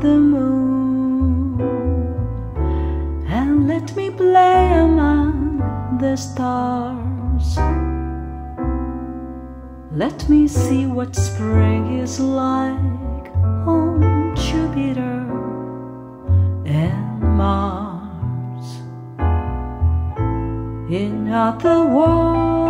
the moon and let me play among the stars. Let me see what spring is like on Jupiter and Mars. In other words,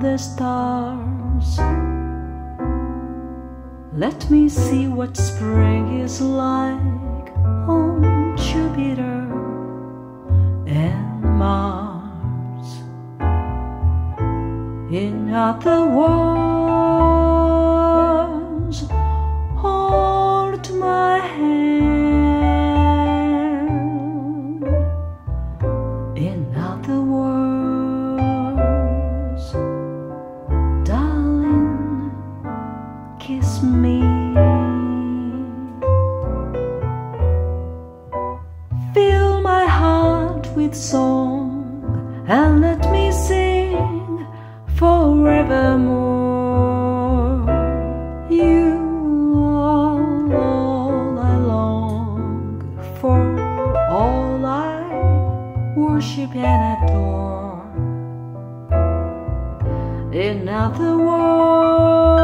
the stars. Let me see what spring is like on Jupiter and Mars. In other words, kiss me. Fill my heart with song and let me sing forevermore. You are all I long for, all I worship and adore. In other words,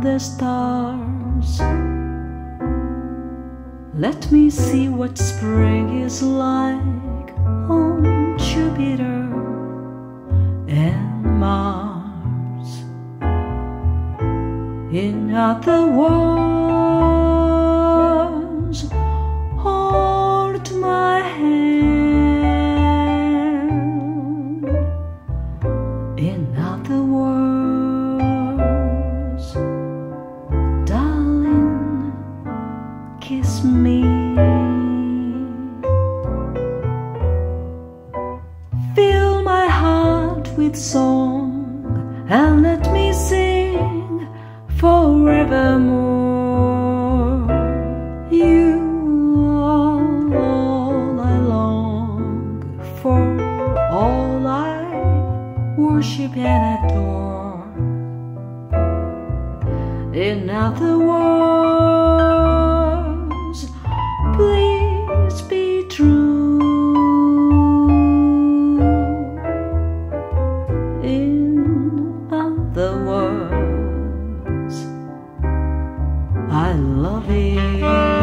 the stars. Let me see what spring is like on Jupiter and Mars. In other words, Fill my heart with song and let me sing forevermore. You are all I long for, all I worship and adore. In other words, I love you.